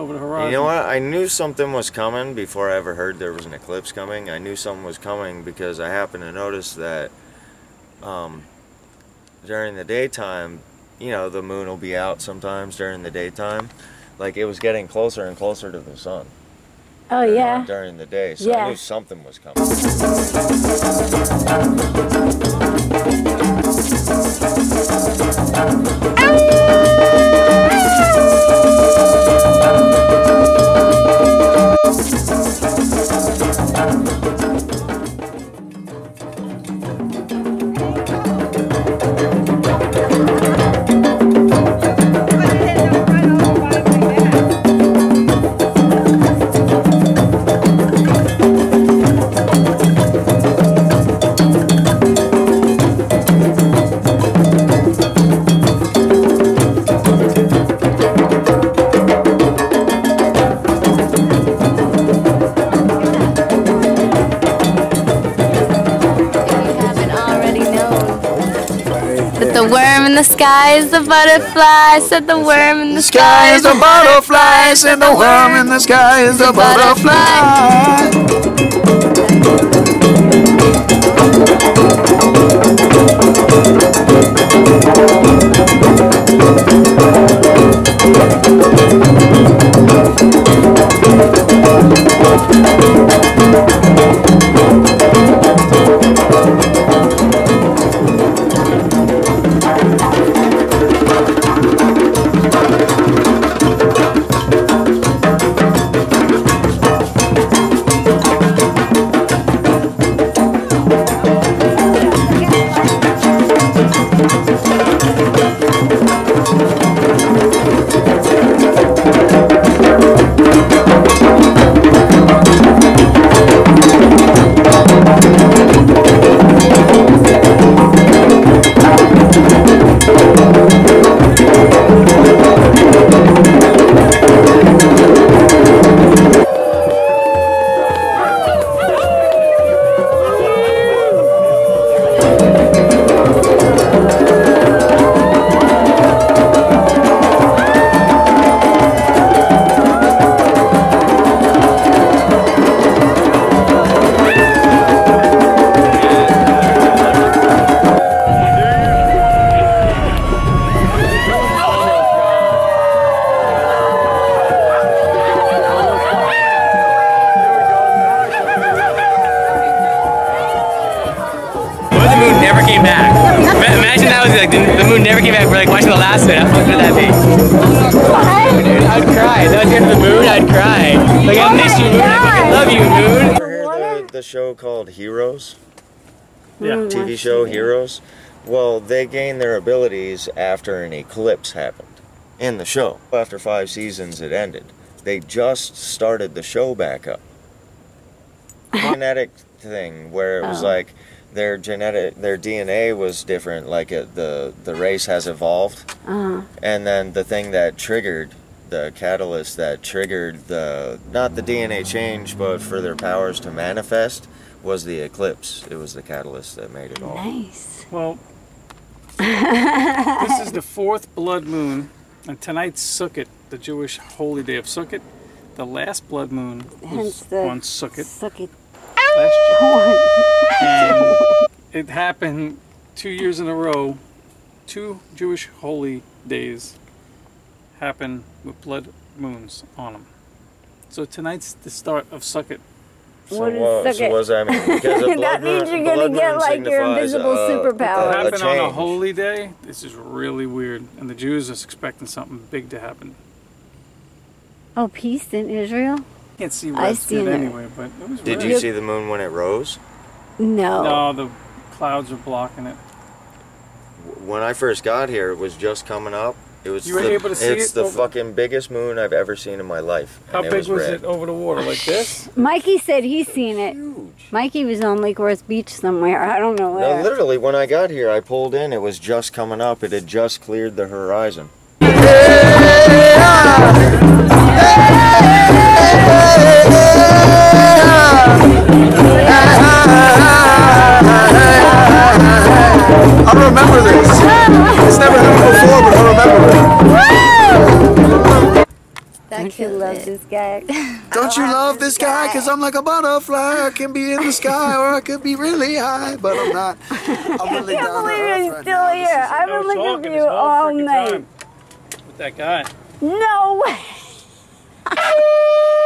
over the horizon. You know what? I knew something was coming before I ever heard there was an eclipse coming. I knew something was coming because I happened to notice that um, during the daytime, you know, the moon will be out sometimes during the daytime. Like it was getting closer and closer to the sun Oh yeah. during the day, so I Yeah. knew something was coming. The worm in the sky is the butterfly. Said the worm in the sky is the butterfly, said the worm in the sky is the butterfly. Like watching the last of it. How fun would that be? Dude, I'd cry. That was the end of the moon. I'd cry. Like I miss you, moon. I fucking love you, moon. Ever the, the show called Heroes? Yeah. TV show Heroes? Well, they gain their abilities after an eclipse happened in the show. After five seasons, it ended. They just started the show back up. Genetic thing where it was Oh. like their genetic, their DNA was different. Like it, the the race has evolved, Uh-huh. and then the thing that triggered the catalyst that triggered the not the DNA change, but for their powers to manifest was the eclipse. It was the catalyst that made it all. Nice. Well, this is the fourth blood moon, and tonight's Sukkot, the Jewish holy day of Sukkot. The last blood moon Hence was the on Sukkot Suck it. last year. Horn. and it happened two years in a row. Two Jewish holy days happen with blood moons on them. So tonight's the start of Sukkot. So What is what, so what does that mean? Because blood that means you're gonna get like your invisible uh, superpower. a Happen on a holy day. This is really weird, and the Jews are expecting something big to happen. Oh, peace in Israel? I can't see I rest seen yet it. anyway, but it was Did really- you see the moon when it rose? No. No, the clouds are blocking it. When I first got here, it was just coming up. It was. You were the, able to see It's it the over- fucking biggest moon I've ever seen in my life. How and it big was, was red. it over the water? Like this? Mikey said he's seen it. Huge. Mikey was on Lake Worth Beach somewhere. I don't know No, where. literally, when I got here, I pulled in. It was just coming up. It had just cleared the horizon. I kid love it. this guy. Don't you love love this this guy? guy. Cause I'm like a butterfly. I can be in the sky or I could be really high, but I'm not. I'm really I can't believe earth he's right still now. here. I've been looking for you all night. time With that guy. No way.